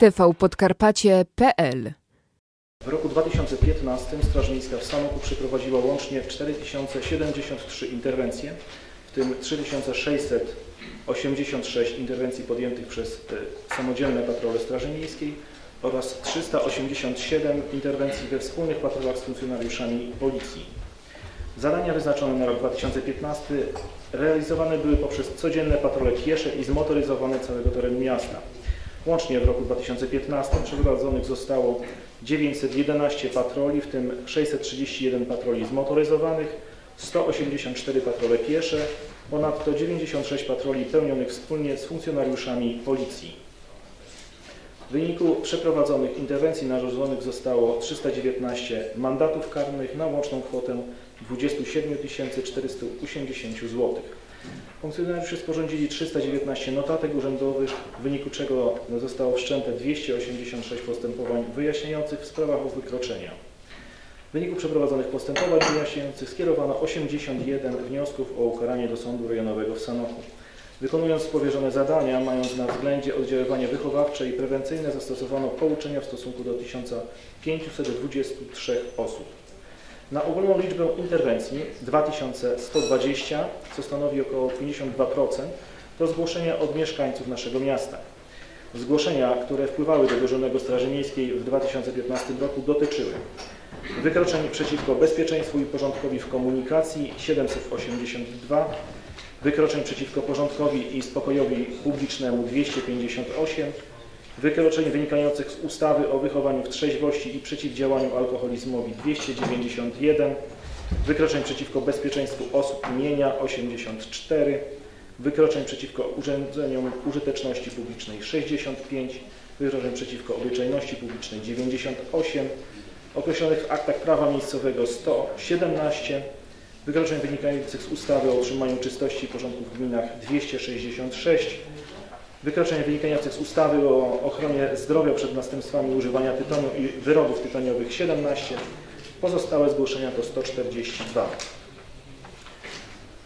tvpodkarpacie.pl W roku 2015 Straż Miejska w Sanoku przeprowadziła łącznie 4073 interwencje, w tym 3686 interwencji podjętych przez e, samodzielne patrole Straży Miejskiej oraz 387 interwencji we wspólnych patrolach z funkcjonariuszami Policji. Zadania wyznaczone na rok 2015 realizowane były poprzez codzienne patrole piesze i zmotoryzowane całego terenu miasta. Łącznie w roku 2015 przeprowadzonych zostało 911 patroli, w tym 631 patroli zmotoryzowanych, 184 patrole piesze, ponadto 96 patroli pełnionych wspólnie z funkcjonariuszami Policji. W wyniku przeprowadzonych interwencji narzuconych zostało 319 mandatów karnych na łączną kwotę 27 480 zł. Funkcjonariusze sporządzili 319 notatek urzędowych, w wyniku czego zostało wszczęte 286 postępowań wyjaśniających w sprawach o wykroczenia. W wyniku przeprowadzonych postępowań wyjaśniających skierowano 81 wniosków o ukaranie do Sądu Rejonowego w Sanoku. Wykonując powierzone zadania, mając na względzie oddziaływanie wychowawcze i prewencyjne, zastosowano pouczenia w stosunku do 1523 osób. Na ogólną liczbę interwencji 2120, co stanowi około 52%, to zgłoszenia od mieszkańców naszego miasta. Zgłoszenia, które wpływały do Dyżurnego Straży Miejskiej w 2015 roku dotyczyły wykroczeń przeciwko bezpieczeństwu i porządkowi w komunikacji 782, wykroczeń przeciwko porządkowi i spokojowi publicznemu 258, wykroczeń wynikających z ustawy o wychowaniu w trzeźwości i przeciwdziałaniu alkoholizmowi 291, wykroczeń przeciwko bezpieczeństwu osób i mienia 84, wykroczeń przeciwko urządzeniom użyteczności publicznej 65, wykroczeń przeciwko obyczajności publicznej 98, określonych w aktach prawa miejscowego 117, wykroczeń wynikających z ustawy o utrzymaniu czystości i porządku w gminach 266, wykroczeń wynikających z ustawy o ochronie zdrowia przed następstwami używania tytoniu i wyrobów tytoniowych 17, pozostałe zgłoszenia to 142.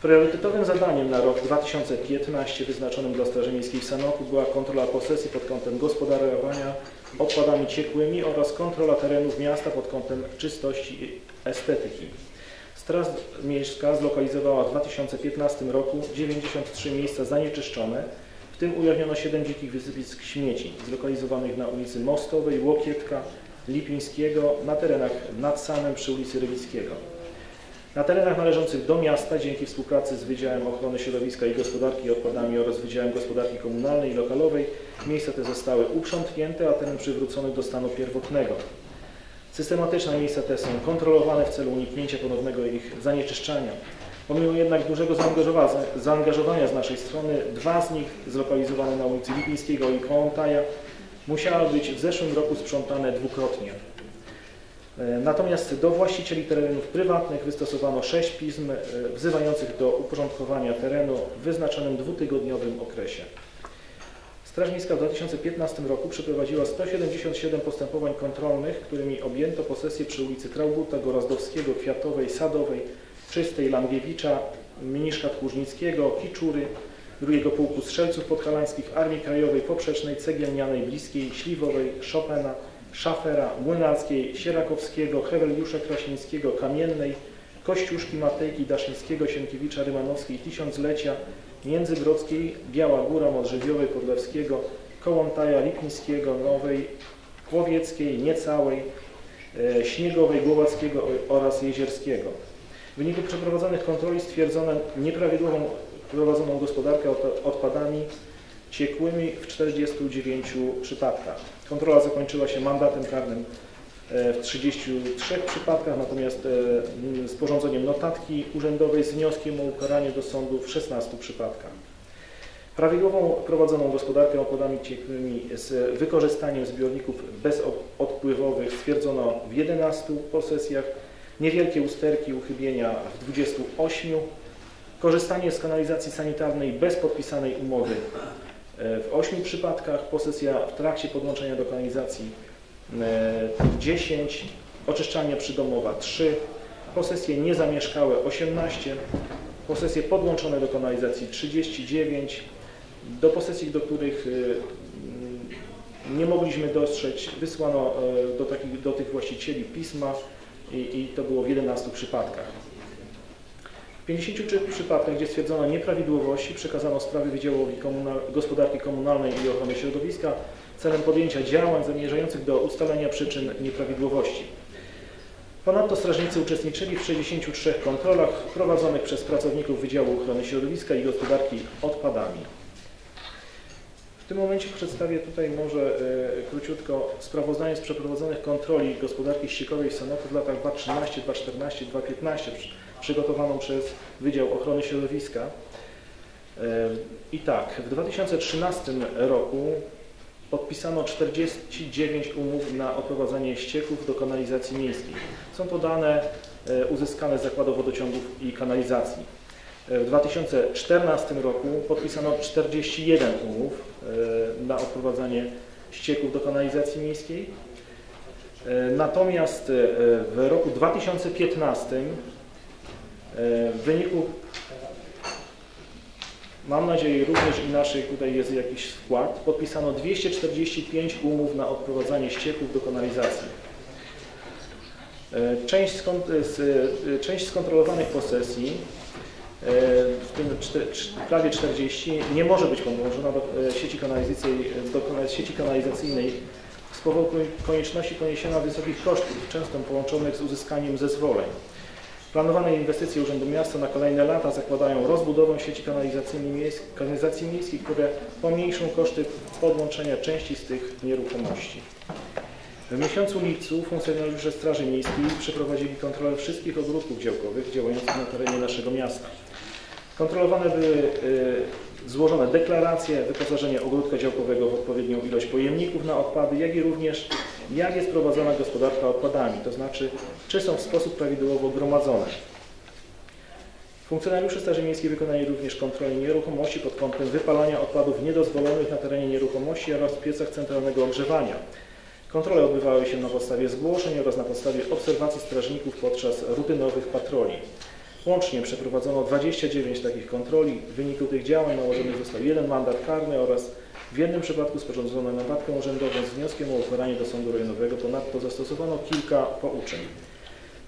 Priorytetowym zadaniem na rok 2015 wyznaczonym dla Straży Miejskiej w Sanoku była kontrola posesji pod kątem gospodarowania odpadami ciekłymi oraz kontrola terenów miasta pod kątem czystości i estetyki. Straż Miejska zlokalizowała w 2015 roku 93 miejsca zanieczyszczone, w tym ujawniono 7 dzikich wysypisk śmieci zlokalizowanych na ulicy Mostowej, Łokietka, Lipińskiego, na terenach nad Sanem przy ulicy Rewickiego. Na terenach należących do miasta dzięki współpracy z Wydziałem Ochrony Środowiska i Gospodarki Odpadami oraz Wydziałem Gospodarki Komunalnej i Lokalowej miejsca te zostały uprzątnięte, a teren przywrócony do stanu pierwotnego. Systematyczne miejsca te są kontrolowane w celu uniknięcia ponownego ich zanieczyszczania. Pomimo jednak dużego zaangażowania z naszej strony, dwa z nich zlokalizowane na ulicy Lipińskiego i Kołątaja musiały być w zeszłym roku sprzątane dwukrotnie. Natomiast do właścicieli terenów prywatnych wystosowano sześć pism e, wzywających do uporządkowania terenu w wyznaczonym dwutygodniowym okresie. Straż Miejska w 2015 roku przeprowadziła 177 postępowań kontrolnych, którymi objęto posesję przy ulicy Trauguta, Gorazdowskiego, Kwiatowej, Sadowej, Czystej, Langiewicza, Mniszka Tchórznickiego, Kiczury, drugiego Pułku Strzelców Podhalańskich, Armii Krajowej, Poprzecznej, Cegielnianej, Bliskiej, Śliwowej, Chopina, Szafera, Młynarskiej, Sierakowskiego, Heweliusza Krasińskiego, Kamiennej, Kościuszki, Matejki, Daszyńskiego, Sienkiewicza, Rymanowskiej, Tysiąclecia, Międzygrodzkiej, Biała Góra, Modrzewiowej, Podlewskiego, Kołątaja, Lipińskiego, Nowej, Kłowieckiej, Niecałej, e, Śniegowej, Głowackiego oraz Jezierskiego. W wyniku przeprowadzonych kontroli stwierdzono nieprawidłową prowadzoną gospodarkę odpadami ciekłymi w 49 przypadkach. Kontrola zakończyła się mandatem karnym e, w 33 przypadkach, natomiast e, sporządzeniem notatki urzędowej z wnioskiem o ukaranie do sądu w 16 przypadkach. Prawidłową prowadzoną gospodarkę odpadami ciekłymi z wykorzystaniem zbiorników bezodpływowych stwierdzono w 11 posesjach, niewielkie usterki uchybienia w 28, korzystanie z kanalizacji sanitarnej bez podpisanej umowy e, w 8 przypadkach, posesja w trakcie podłączenia do kanalizacji 10, e, oczyszczalnia przydomowa 3, posesje niezamieszkałe 18, posesje podłączone do kanalizacji 39, do posesji, do których nie mogliśmy dostrzec, wysłano e, do, takich, do tych właścicieli pisma i, i to było w 11 przypadkach. W 53 przypadkach, gdzie stwierdzono nieprawidłowości, przekazano sprawy Wydziałowi Komunal Gospodarki Komunalnej i Ochrony Środowiska celem podjęcia działań zamierzających do ustalenia przyczyn nieprawidłowości. Ponadto strażnicy uczestniczyli w 63 kontrolach prowadzonych przez pracowników Wydziału Ochrony Środowiska i Gospodarki odpadami. W tym momencie przedstawię tutaj może y, króciutko sprawozdanie z przeprowadzonych kontroli gospodarki ściekowej w Sanoku w latach 2013, 2014, 2015 przygotowaną przez Wydział Ochrony Środowiska. Y, I tak, w 2013 roku podpisano 49 umów na odprowadzanie ścieków do kanalizacji miejskiej. Są to dane e, uzyskane z Zakładu Wodociągów i Kanalizacji. E, w 2014 roku podpisano 41 umów e, na odprowadzanie ścieków do kanalizacji miejskiej. Natomiast w roku 2015 w wyniku Mam nadzieję również i naszej tutaj jest jakiś wkład. Podpisano 245 umów na odprowadzanie ścieków do kanalizacji. E, część, z, e, część skontrolowanych posesji, e, w tym prawie 40, nie może być podłączona do sieci, kanalizacyjnej, do sieci kanalizacyjnej z powodu konieczności poniesienia wysokich kosztów, często połączonych z uzyskaniem zezwoleń. Planowane inwestycje Urzędu Miasta na kolejne lata zakładają rozbudowę sieci kanalizacji miejskiej, które pomniejszą koszty podłączenia części z tych nieruchomości. W miesiącu lipcu funkcjonariusze Straży Miejskiej przeprowadzili kontrolę wszystkich ogródków działkowych działających na terenie naszego miasta. Kontrolowane były y, złożone deklaracje, wyposażenie ogródka działkowego w odpowiednią ilość pojemników na odpady, jak i również jak jest prowadzona gospodarka odpadami, to znaczy czy są w sposób prawidłowo gromadzone. Funkcjonariusze Straży Miejskiej wykonali również kontrolę nieruchomości pod kątem wypalania odpadów niedozwolonych na terenie nieruchomości oraz w piecach centralnego ogrzewania. Kontrole odbywały się na podstawie zgłoszeń oraz na podstawie obserwacji strażników podczas rutynowych patroli. Łącznie przeprowadzono 29 takich kontroli. W wyniku tych działań nałożony został jeden mandat karny oraz w jednym przypadku sporządzono notatkę urzędową z wnioskiem o uchwalenie do sądu rejonowego. Ponadto zastosowano kilka pouczeń.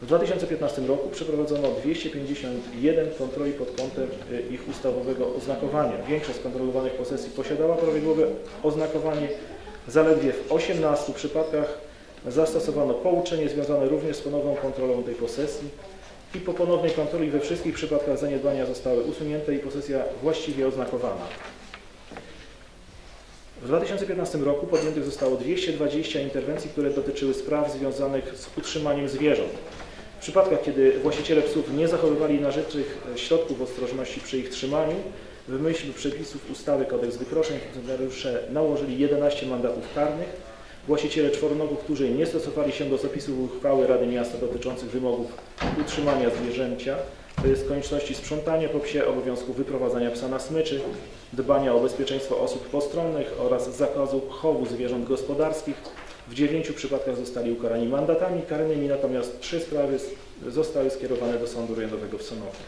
W 2015 roku przeprowadzono 251 kontroli pod kątem y, ich ustawowego oznakowania. Większość skontrolowanych posesji posiadała prawidłowe oznakowanie. Zaledwie w 18 przypadkach zastosowano pouczenie związane również z ponowną kontrolą tej posesji i po ponownej kontroli we wszystkich przypadkach zaniedbania zostały usunięte i posesja właściwie oznakowana. W 2015 roku podjętych zostało 220 interwencji, które dotyczyły spraw związanych z utrzymaniem zwierząt. W przypadkach, kiedy właściciele psów nie zachowywali należytych środków ostrożności przy ich trzymaniu, w myśl przepisów ustawy Kodeks Wykroczeń funkcjonariusze nałożyli 11 mandatów karnych. Właściciele czworonogów, którzy nie stosowali się do zapisów uchwały Rady Miasta dotyczących wymogów utrzymania zwierzęcia, to jest konieczności sprzątania po psie, obowiązku wyprowadzania psa na smyczy, dbania o bezpieczeństwo osób postronnych oraz zakazu chowu zwierząt gospodarskich. W dziewięciu przypadkach zostali ukarani mandatami karnymi, natomiast trzy sprawy zostały skierowane do Sądu Rejonowego w Sonowie.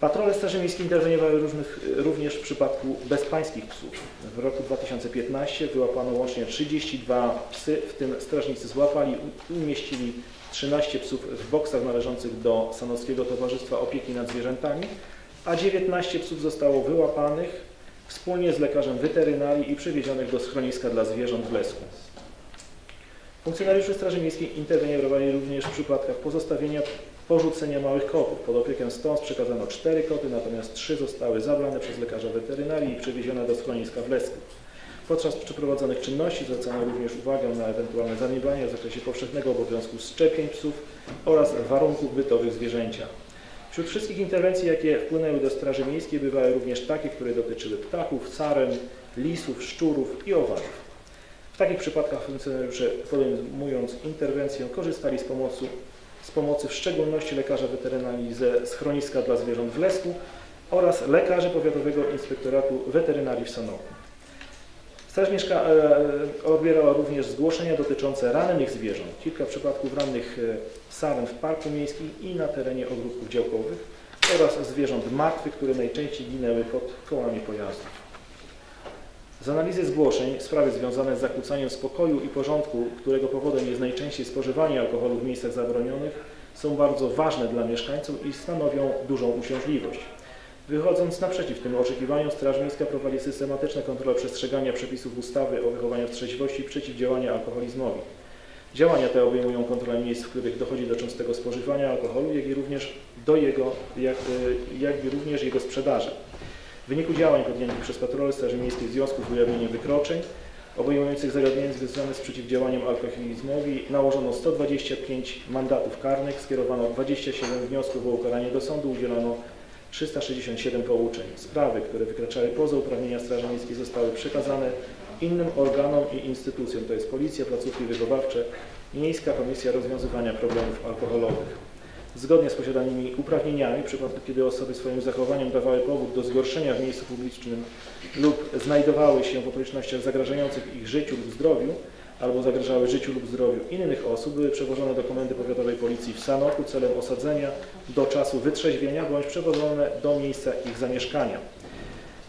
Patrole Straży Miejskiej interweniowały różnych, również w przypadku bezpańskich psów. W roku 2015 wyłapano łącznie 32 psy, w tym strażnicy złapali i umieścili 13 psów w boksach należących do Sanockiego Towarzystwa Opieki nad Zwierzętami, a 19 psów zostało wyłapanych wspólnie z lekarzem weterynarii i przewiezionych do schroniska dla zwierząt w Lesku. Funkcjonariusze Straży Miejskiej interweniowali również w przypadkach pozostawienia porzucenia małych kotów. Pod opiekę stąd przekazano 4 koty, natomiast 3 zostały zabrane przez lekarza weterynarii i przewiezione do schroniska w Lesku. Podczas przeprowadzonych czynności zwracano również uwagę na ewentualne zaniedbania w zakresie powszechnego obowiązku szczepień psów oraz warunków bytowych zwierzęcia. Wśród wszystkich interwencji, jakie wpłynęły do Straży Miejskiej, bywały również takie, które dotyczyły ptaków, saren, lisów, szczurów i owadów. W takich przypadkach funkcjonariusze podejmując interwencję korzystali z pomocy, z pomocy w szczególności lekarza weterynarii ze schroniska dla zwierząt w Lesku oraz lekarzy Powiatowego Inspektoratu Weterynarii w Sanoku. Straż Miejska e, odbierała również zgłoszenia dotyczące rannych zwierząt. Kilka przypadków rannych e, saren w parku miejskim i na terenie ogródków działkowych oraz zwierząt martwych, które najczęściej ginęły pod kołami pojazdów. Z analizy zgłoszeń sprawy związane z zakłócaniem spokoju i porządku, którego powodem jest najczęściej spożywanie alkoholu w miejscach zabronionych, są bardzo ważne dla mieszkańców i stanowią dużą uciążliwość. Wychodząc naprzeciw tym oczekiwaniom, Straż Miejska prowadzi systematyczne kontrole przestrzegania przepisów ustawy o wychowaniu w trzeźwości i przeciwdziałania alkoholizmowi. Działania te obejmują kontrolę miejsc, w których dochodzi do częstego spożywania alkoholu, jak i również, do jego, jak, jak i również jego sprzedaży. W wyniku działań podjętych przez patrole Straży Miejskiej w związku z ujawnieniem wykroczeń obejmujących zagadnienia związane z przeciwdziałaniem alkoholizmowi nałożono 125 mandatów karnych, skierowano 27 wniosków o ukaranie do sądu, udzielono 367 pouczeń. Sprawy, które wykraczały poza uprawnienia Straży Miejskiej zostały przekazane innym organom i instytucjom, to jest Policja, placówki wychowawcze Miejska Komisja Rozwiązywania Problemów Alkoholowych. Zgodnie z posiadanymi uprawnieniami, w przypadku kiedy osoby swoim zachowaniem dawały powód do zgorszenia w miejscu publicznym lub znajdowały się w okolicznościach zagrażających ich życiu lub zdrowiu, albo zagrażały życiu lub zdrowiu innych osób, były przewożone do Komendy Powiatowej Policji w Sanoku celem osadzenia do czasu wytrzeźwienia bądź przewożone do miejsca ich zamieszkania.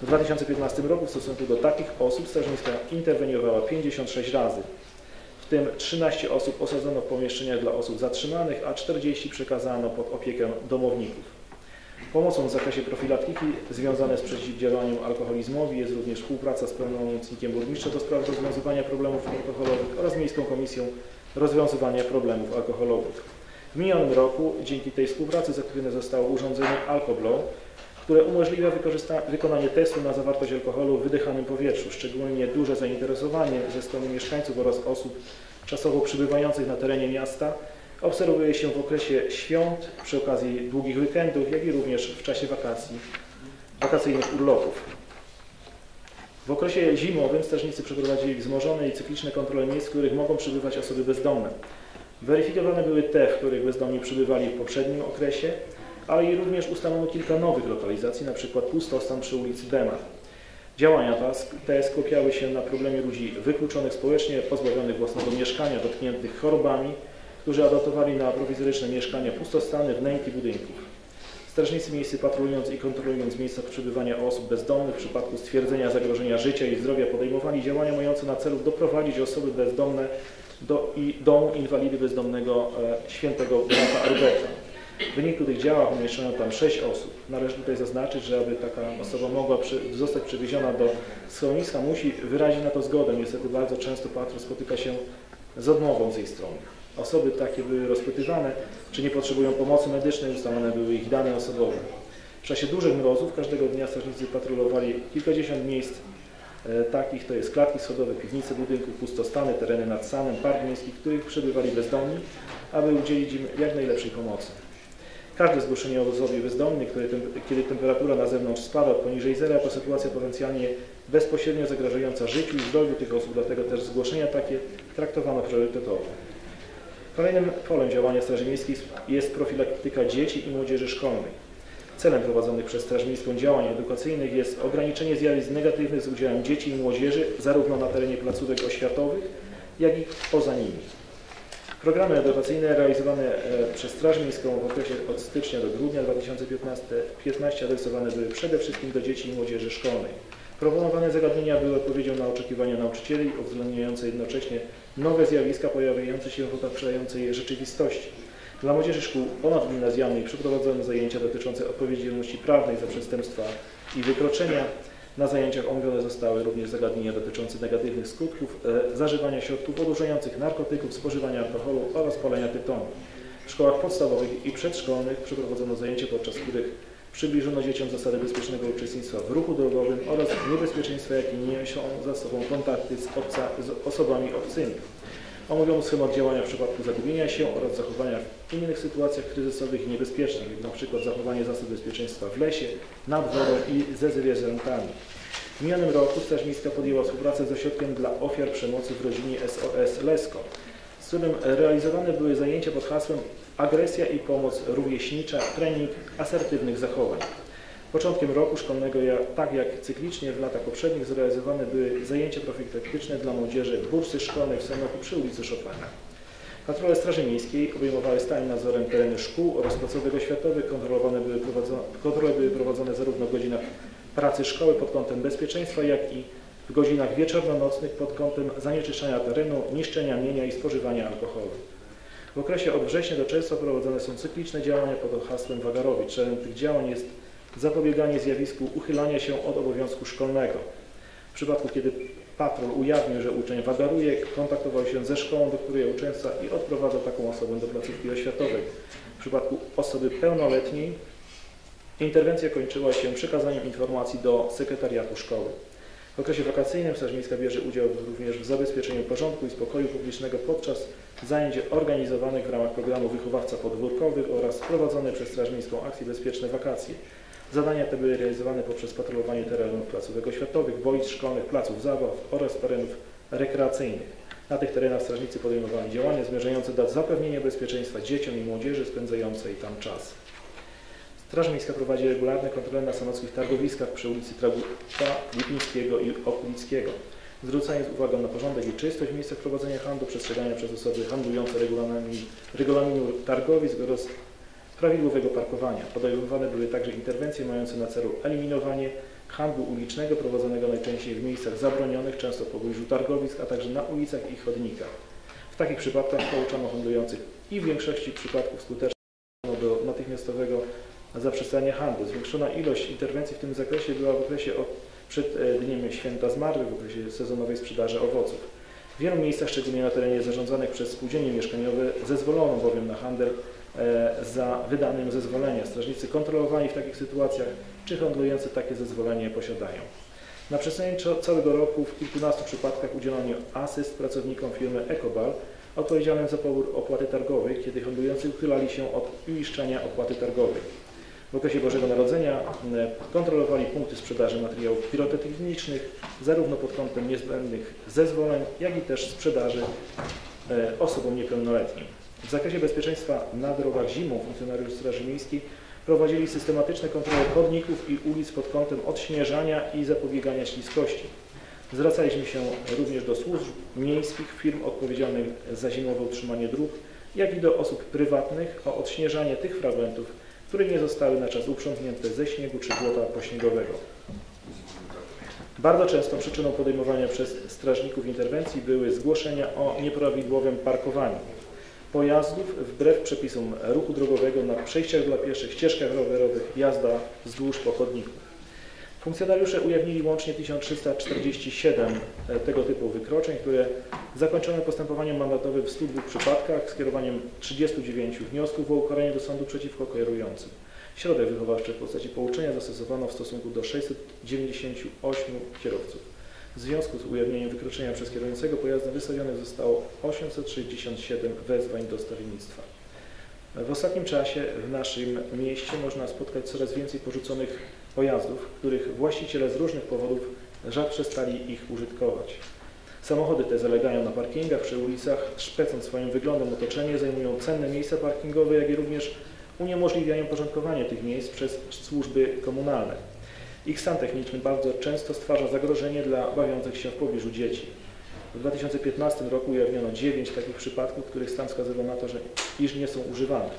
W 2015 roku w stosunku do takich osób Straż Miejska interweniowała 56 razy. Tym 13 osób osadzono w pomieszczeniach dla osób zatrzymanych, a 40 przekazano pod opiekę domowników. Pomocą w zakresie profilaktyki związane z przeciwdziałaniem alkoholizmowi jest również współpraca z pełnomocnikiem burmistrza do spraw rozwiązywania problemów alkoholowych oraz Miejską Komisją Rozwiązywania Problemów Alkoholowych. W minionym roku dzięki tej współpracy zakupione zostało urządzenie AlcoBlow, które umożliwia wykonanie testu na zawartość alkoholu w wydychanym powietrzu. Szczególnie duże zainteresowanie ze strony mieszkańców oraz osób czasowo przybywających na terenie miasta obserwuje się w okresie świąt, przy okazji długich weekendów, jak i również w czasie wakacji, wakacyjnych urlopów. W okresie zimowym strażnicy przeprowadzili wzmożone i cykliczne kontrole miejsc, w których mogą przybywać osoby bezdomne. Weryfikowane były te, w których bezdomni przybywali w poprzednim okresie, ale i również ustalono kilka nowych lokalizacji, np. pustostan przy ulicy Dema. Działania te skupiały się na problemie ludzi wykluczonych społecznie, pozbawionych własnego mieszkania, dotkniętych chorobami, którzy adaptowali na prowizoryczne mieszkania pustostany, wnęki budynków. Strażnicy miejscy patrolując i kontrolując miejsca przebywania osób bezdomnych w przypadku stwierdzenia zagrożenia życia i zdrowia podejmowali działania mające na celu doprowadzić osoby bezdomne do i domu inwalidy bezdomnego e, świętego brata Argota. W wyniku tych działań umieszczono tam sześć osób. Należy tutaj zaznaczyć, że aby taka osoba mogła przy, zostać przewieziona do schroniska, musi wyrazić na to zgodę. Niestety bardzo często patrol spotyka się z odmową z jej strony. Osoby takie były rozpytywane, czy nie potrzebują pomocy medycznej, ustalone były ich dane osobowe. W czasie dużych mrozów każdego dnia strażnicy patrolowali kilkadziesiąt miejsc e, takich, to jest klatki schodowe, piwnice budynków, pustostany, tereny nad Sanem, park miejski, w których przebywali bezdomni, aby udzielić im jak najlepszej pomocy. Każde zgłoszenie o bezdomnej, które, kiedy temperatura na zewnątrz spada poniżej zera, to sytuacja potencjalnie bezpośrednio zagrażająca życiu i zdrowiu tych osób, dlatego też zgłoszenia takie traktowano priorytetowo. Kolejnym polem działania Straży Miejskiej jest profilaktyka dzieci i młodzieży szkolnej. Celem prowadzonych przez Straż Miejską działań edukacyjnych jest ograniczenie zjawisk negatywnych z udziałem dzieci i młodzieży zarówno na terenie placówek oświatowych, jak i poza nimi. Programy edukacyjne realizowane e, przez Straż Miejską w okresie od stycznia do grudnia 2015 adresowane były przede wszystkim do dzieci i młodzieży szkolnej. Proponowane zagadnienia były odpowiedzią na oczekiwania nauczycieli, uwzględniające jednocześnie nowe zjawiska pojawiające się w otaczającej rzeczywistości. Dla młodzieży szkół ponadgimnazjalnych przeprowadzono zajęcia dotyczące odpowiedzialności prawnej za przestępstwa i wykroczenia. Na zajęciach omówione zostały również zagadnienia dotyczące negatywnych skutków e, zażywania środków odurzających narkotyków, spożywania alkoholu oraz palenia tytoniu. W szkołach podstawowych i przedszkolnych przeprowadzono zajęcia, podczas których Przybliżono dzieciom zasady bezpiecznego uczestnictwa w ruchu drogowym oraz niebezpieczeństwa, jakie niosą za sobą kontakty z, obca, z osobami obcymi. Omówiono schemat działania w przypadku zagubienia się oraz zachowania w innych sytuacjach kryzysowych i niebezpiecznych, jak np. zachowanie zasad bezpieczeństwa w lesie, nad wodą i ze zwierzętami. W minionym roku Straż Miejska podjęła współpracę z ośrodkiem dla ofiar przemocy w rodzinie SOS Lesko, z którym realizowane były zajęcia pod hasłem agresja i pomoc rówieśnicza, trening asertywnych zachowań. Początkiem roku szkolnego, tak jak cyklicznie w latach poprzednich, zrealizowane były zajęcia profilaktyczne dla młodzieży bursy szkolnej w Sanoku przy ulicy Chopina. Patrole Straży Miejskiej obejmowały stałym nadzorem tereny szkół oraz placówek oświatowych. Kontrolowane były prowadzone, kontrole były prowadzone zarówno w godzinach pracy szkoły pod kątem bezpieczeństwa, jak i w godzinach wieczorno-nocnych pod kątem zanieczyszczenia terenu, niszczenia mienia i spożywania alkoholu. W okresie od września do czerwca prowadzone są cykliczne działania pod hasłem Wagarowicz. Celem tych działań jest zapobieganie zjawisku uchylania się od obowiązku szkolnego. W przypadku, kiedy patrol ujawnił, że uczeń wagaruje, kontaktował się ze szkołą, do której uczęszcza i odprowadzał taką osobę do placówki oświatowej. W przypadku osoby pełnoletniej interwencja kończyła się przekazaniem informacji do sekretariatu szkoły. W okresie wakacyjnym Straż Miejska bierze udział również w zabezpieczeniu porządku i spokoju publicznego podczas zajęć organizowanych w ramach programu Wychowawca Podwórkowych oraz prowadzone przez Straż Miejską akcji Bezpieczne Wakacje. Zadania te były realizowane poprzez patrolowanie terenów placówek oświatowych, boisk szkolnych, placów zabaw oraz terenów rekreacyjnych. Na tych terenach strażnicy podejmowali działania zmierzające do zapewnienia bezpieczeństwa dzieciom i młodzieży spędzającej tam czas. Straż Miejska prowadzi regularne kontrole na sanockich targowiskach przy ulicy Traguta, Lipińskiego i Okulickiego, zwracając uwagę na porządek i czystość w miejscach prowadzenia handlu, przestrzegania przez osoby handlujące regulaminu targowisk oraz prawidłowego parkowania. Podejmowane były także interwencje mające na celu eliminowanie handlu ulicznego prowadzonego najczęściej w miejscach zabronionych, często w pobliżu targowisk, a także na ulicach i chodnikach. W takich przypadkach pouczano handlujących i w większości przypadków skutecznie do natychmiastowego zaprzestania handlu. Zwiększona ilość interwencji w tym zakresie była w okresie od, przed e, Dniem Święta Zmarłych, w okresie sezonowej sprzedaży owoców. W wielu miejscach, szczególnie na terenie zarządzanych przez spółdzielnie mieszkaniowe, zezwolono bowiem na handel za wydanym zezwolenia. Strażnicy kontrolowali w takich sytuacjach, czy handlujący takie zezwolenie posiadają. Na przestrzeni całego roku w kilkunastu przypadkach udzielono asyst pracownikom firmy Ecobal odpowiedzialnym za pobór opłaty targowej, kiedy handlujący uchylali się od uiszczenia opłaty targowej. W okresie Bożego Narodzenia kontrolowali punkty sprzedaży materiałów pirotechnicznych zarówno pod kątem niezbędnych zezwoleń, jak i też sprzedaży e, osobom niepełnoletnim. W zakresie bezpieczeństwa na drogach zimą funkcjonariusze Straży Miejskiej prowadzili systematyczne kontrole chodników i ulic pod kątem odśnieżania i zapobiegania śliskości. Zwracaliśmy się również do służb miejskich, firm odpowiedzialnych za zimowe utrzymanie dróg, jak i do osób prywatnych o odśnieżanie tych fragmentów, które nie zostały na czas uprzątnięte ze śniegu czy błota pośniegowego. Bardzo często przyczyną podejmowania przez strażników interwencji były zgłoszenia o nieprawidłowym parkowaniu pojazdów wbrew przepisom ruchu drogowego na przejściach dla pieszych, ścieżkach rowerowych, jazda wzdłuż pochodników. Funkcjonariusze ujawnili łącznie 1347 e, tego typu wykroczeń, które zakończono postępowaniem mandatowym w 102 przypadkach, skierowaniem 39 wniosków o ukaranie do sądu przeciwko kierującym. Środek wychowawczy w postaci pouczenia zastosowano w stosunku do 698 kierowców. W związku z ujawnieniem wykroczenia przez kierującego pojazdem wystawionych zostało 867 wezwań do stawiennictwa. W ostatnim czasie w naszym mieście można spotkać coraz więcej porzuconych pojazdów, których właściciele z różnych powodów rzadko stali ich użytkować. Samochody te zalegają na parkingach przy ulicach, szpecąc swoim wyglądem otoczenie, zajmują cenne miejsca parkingowe, jak i również uniemożliwiają porządkowanie tych miejsc przez służby komunalne. Ich stan techniczny bardzo często stwarza zagrożenie dla bawiących się w pobliżu dzieci. W 2015 roku ujawniono 9 takich przypadków, których stan wskazywał na to, że iż nie są używane.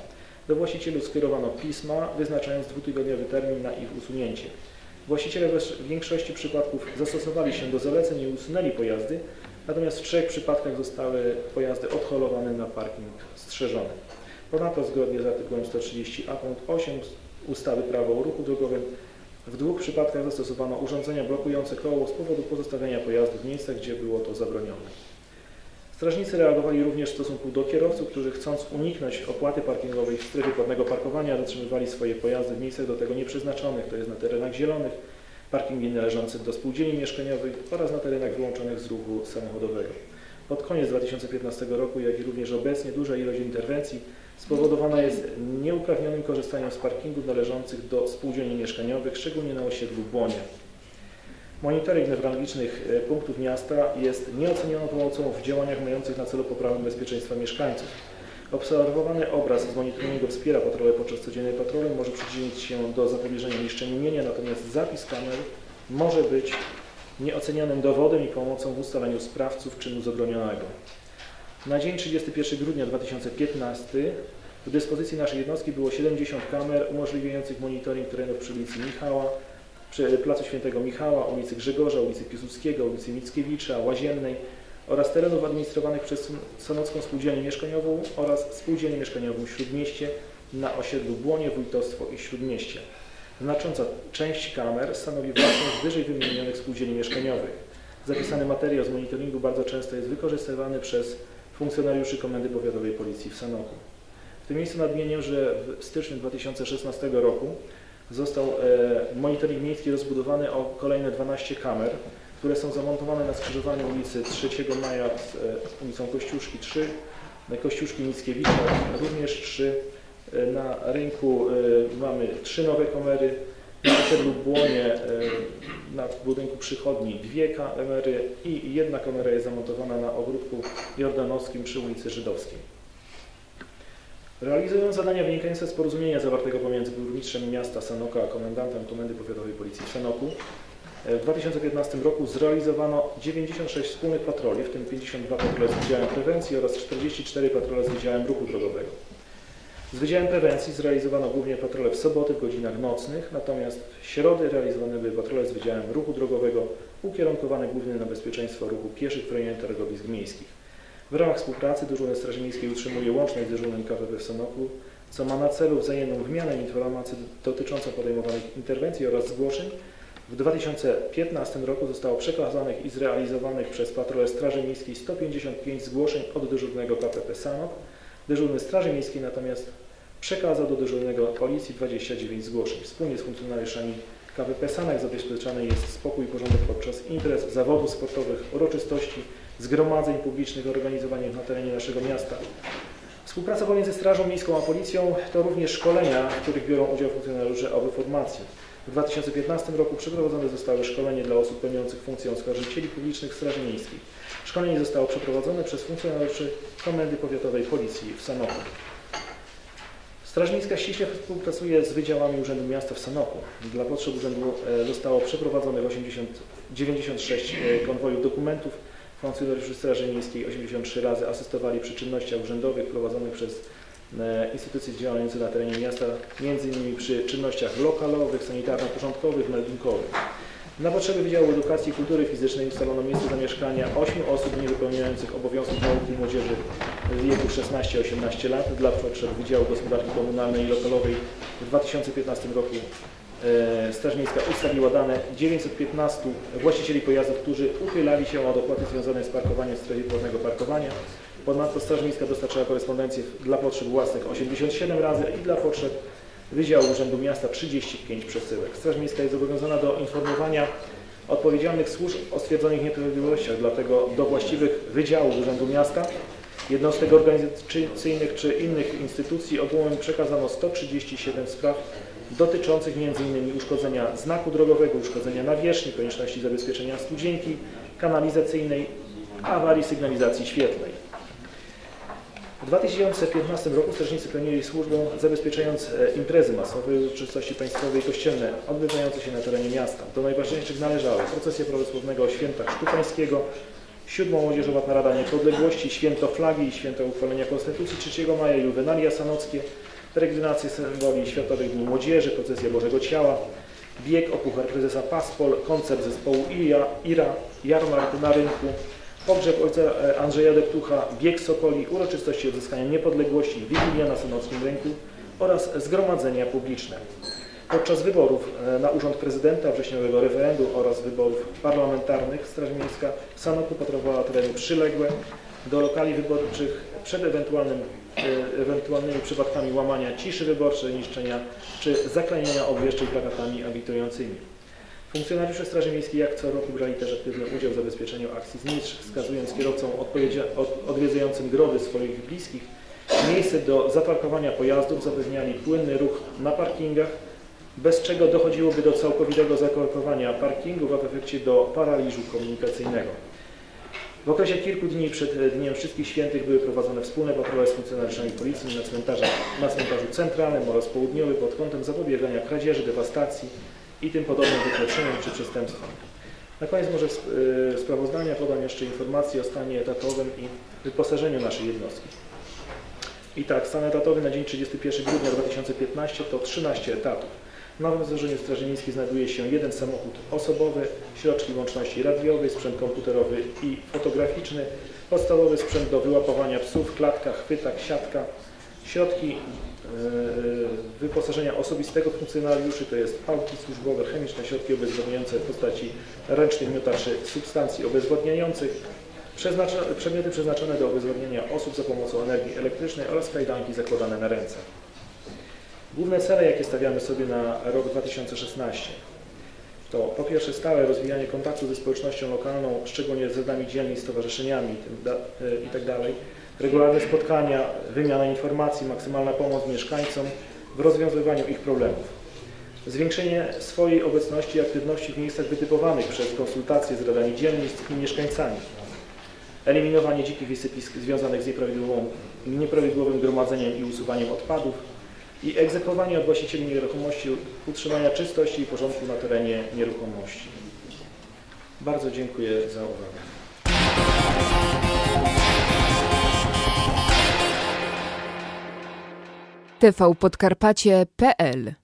Do właścicieli skierowano pisma, wyznaczając dwutygodniowy termin na ich usunięcie. Właściciele w większości przypadków zastosowali się do zaleceń i usunęli pojazdy, natomiast w trzech przypadkach zostały pojazdy odholowane na parking strzeżony. Ponadto zgodnie z artykułem 130a punkt 8 ustawy Prawo o ruchu drogowym w dwóch przypadkach zastosowano urządzenia blokujące koło z powodu pozostawienia pojazdu w miejscach, gdzie było to zabronione. Strażnicy reagowali również w stosunku do kierowców, którzy chcąc uniknąć opłaty parkingowej w strefie płatnego parkowania zatrzymywali swoje pojazdy w miejscach do tego nieprzeznaczonych, to jest na terenach zielonych, parkingi należących do spółdzielni mieszkaniowych oraz na terenach wyłączonych z ruchu samochodowego. Pod koniec 2015 roku, jak i również obecnie duża ilość interwencji spowodowana jest nieuprawnionym korzystaniem z parkingów należących do spółdzielni mieszkaniowych, szczególnie na osiedlu Błonie. Monitoring newralgicznych e, punktów miasta jest nieocenioną pomocą w działaniach mających na celu poprawę bezpieczeństwa mieszkańców. Obserwowany obraz z monitoringu wspiera patrole podczas codziennej patroli, może przyczynić się do zapobieżenia niszczeniu mienia, natomiast zapis kamer może być nieocenionym dowodem i pomocą w ustaleniu sprawców czynu zabronionego. Na dzień 31 grudnia 2015 w dyspozycji naszej jednostki było 70 kamer umożliwiających monitoring terenów przy ulicy Michała, przy Placu Świętego Michała, ulicy Grzegorza, ulicy Piłsudskiego, ulicy Mickiewicza, Łaziennej oraz terenów administrowanych przez Sanocką Spółdzielnię Mieszkaniową oraz Spółdzielnię Mieszkaniową Śródmieście na osiedlu Błonie, Wójtostwo i Śródmieście. Znacząca część kamer stanowi własność wyżej wymienionych spółdzielni mieszkaniowych. Zapisany materiał z monitoringu bardzo często jest wykorzystywany przez funkcjonariuszy Komendy Powiatowej Policji w Sanoku. W tym miejscu nadmienię, że w styczniu 2016 roku został e, monitoring miejski rozbudowany o kolejne 12 kamer, które są zamontowane na skrzyżowaniu ulicy 3 Maja z e, ulicą Kościuszki 3, Kościuszki Mickiewicza, również 3 e, na rynku mamy trzy nowe kamery, na osiedlu Błonie na budynku przychodni dwie kamery i jedna kamera jest zamontowana na ogródku jordanowskim przy ulicy Żydowskiej. Realizując zadania wynikające z porozumienia zawartego pomiędzy burmistrzem miasta Sanoka a komendantem Komendy Powiatowej Policji w Sanoku, w 2015 roku zrealizowano 96 wspólnych patroli, w tym 52 patrole z Wydziałem Prewencji oraz 44 patrole z Wydziałem Ruchu Drogowego. Z Wydziałem Prewencji zrealizowano głównie patrole w soboty w godzinach nocnych, natomiast w środy realizowane były patrole z Wydziałem Ruchu Drogowego ukierunkowane głównie na bezpieczeństwo ruchu pieszych w rejonie targowisk miejskich. W ramach współpracy Dyżurny Straży Miejskiej utrzymuje łączność z Dyżurnym KPP w Sanoku, co ma na celu wzajemną wymianę informacji dotyczącą podejmowanych interwencji oraz zgłoszeń. W 2015 roku zostało przekazanych i zrealizowanych przez patrole Straży Miejskiej 155 zgłoszeń od dyżurnego KPP Sanok. Dyżurny Straży Miejskiej natomiast przekazał do dyżurnego Policji 29 zgłoszeń. Wspólnie z funkcjonariuszami KPP Sanek zabezpieczany jest spokój i porządek podczas imprez, zawodów sportowych, uroczystości, zgromadzeń publicznych organizowanych na terenie naszego miasta. Współpraca pomiędzy Strażą Miejską a Policją to również szkolenia, w których biorą udział funkcjonariusze obu formacji. W 2015 roku przeprowadzone zostały szkolenie dla osób pełniących funkcję oskarżycieli publicznych Straży Miejskiej. Szkolenie zostało przeprowadzone przez funkcjonariuszy Komendy Powiatowej Policji w Sanoku. Straż Miejska ściśle współpracuje z wydziałami Urzędu Miasta w Sanoku. Dla potrzeb urzędu e, zostało przeprowadzonych 80, 96 e, konwojów dokumentów. Funkcjonariusze Straży Miejskiej 83 razy asystowali przy czynnościach urzędowych prowadzonych przez e, instytucje działające na terenie miasta, m.in. przy czynnościach lokalowych, sanitarno-porządkowych, meldunkowych. Na potrzeby Wydziału Edukacji i Kultury Fizycznej ustalono miejsce zamieszkania 8 osób niewypełniających obowiązków nauki i młodzieży wieku 16-18 lat dla potrzeb Wydziału Gospodarki Komunalnej i Lokalowej w 2015 roku e, Straż Miejska ustaliła dane 915 właścicieli pojazdów, którzy uchylali się od opłaty związanej z parkowaniem w strefie płatnego parkowania. Ponadto Straż Miejska dostarczyła korespondencję dla potrzeb własnych 87 razy i dla potrzeb Wydziału Urzędu Miasta 35 przesyłek. Straż Miejska jest zobowiązana do informowania odpowiedzialnych służb o stwierdzonych nieprawidłowościach, dlatego do właściwych wydziałów Urzędu Miasta, jednostek organizacyjnych czy innych instytucji ogółem przekazano 137 spraw dotyczących m.in. uszkodzenia znaku drogowego, uszkodzenia nawierzchni, konieczności zabezpieczenia studzienki kanalizacyjnej, awarii sygnalizacji świetlnej. W 2015 roku strażnicy pełnili służbę zabezpieczając e, imprezy masowe, uroczystości państwowe i kościelne odbywające się na terenie miasta. Do najważniejszych należały procesja prawosławnego o świętach Sztupańskiego, siódma młodzieżowa parada niepodległości, święto flagi i święto uchwalenia Konstytucji 3 maja, juwenalia sanockie, peregrinacje symboli Światowych Dni Młodzieży, procesja Bożego Ciała, bieg o puchar prezesa Paspol, koncert zespołu Ira, Ira jarmark na rynku, Pogrzeb ojca e, Andrzeja Deptucha, bieg Sokoli, uroczystości odzyskania niepodległości, Wigilia na Sanockim Rynku oraz zgromadzenia publiczne. Podczas wyborów e, na urząd prezydenta, wrześniowego referendum oraz wyborów parlamentarnych Straż Miejska w Sanoku patrolowała tereny przyległe do lokali wyborczych przed ewentualnym, e, ewentualnymi przypadkami łamania ciszy wyborczej, niszczenia czy zaklejania obwieszczeń plakatami agitującymi. Funkcjonariusze Straży Miejskiej jak co roku brali też aktywny udział w zabezpieczeniu akcji znicz, wskazując kierowcom odwiedzającym grody swoich bliskich miejsce do zaparkowania pojazdów, zapewniali płynny ruch na parkingach, bez czego dochodziłoby do całkowitego zakorkowania parkingów, a w efekcie do paraliżu komunikacyjnego. W okresie kilku dni przed Dniem Wszystkich Świętych były prowadzone wspólne patrole z funkcjonariuszami policji na, cmentarzu, na cmentarzu centralnym oraz południowym pod kątem zapobiegania kradzieży, dewastacji, i tym podobnym wykroczeniom czy przestępstwom. Na koniec może y, sprawozdania podam jeszcze informację o stanie etatowym i wyposażeniu naszej jednostki. I tak, stan etatowy na dzień 31 grudnia 2015 to 13 etatów. W nowym złożeniu Straży Miejskiej znajduje się jeden samochód osobowy, środki łączności radiowej, sprzęt komputerowy i fotograficzny, podstawowy sprzęt do wyłapowania psów w klatkach, chwytach, siatka, środki yy, wyposażenia osobistego funkcjonariuszy, to jest pałki służbowe, chemiczne środki obezwładniające w postaci ręcznych miotaczy substancji obezwładniających, przeznacza, przedmioty przeznaczone do obezwładnienia osób za pomocą energii elektrycznej oraz kajdanki zakładane na ręce. Główne cele, jakie stawiamy sobie na rok 2016 to po pierwsze stałe rozwijanie kontaktu ze społecznością lokalną, szczególnie z radami dzielnic, stowarzyszeniami itd., regularne spotkania, wymiana informacji, maksymalna pomoc mieszkańcom w rozwiązywaniu ich problemów. Zwiększenie swojej obecności i aktywności w miejscach wytypowanych przez konsultacje z radami dzielnic i mieszkańcami. Eliminowanie dzikich wysypisk związanych z nieprawidłowym gromadzeniem i usuwaniem odpadów, i egzekwowanie od właścicieli nieruchomości utrzymania czystości i porządku na terenie nieruchomości. Bardzo dziękuję za uwagę. tvpodkarpacie.pl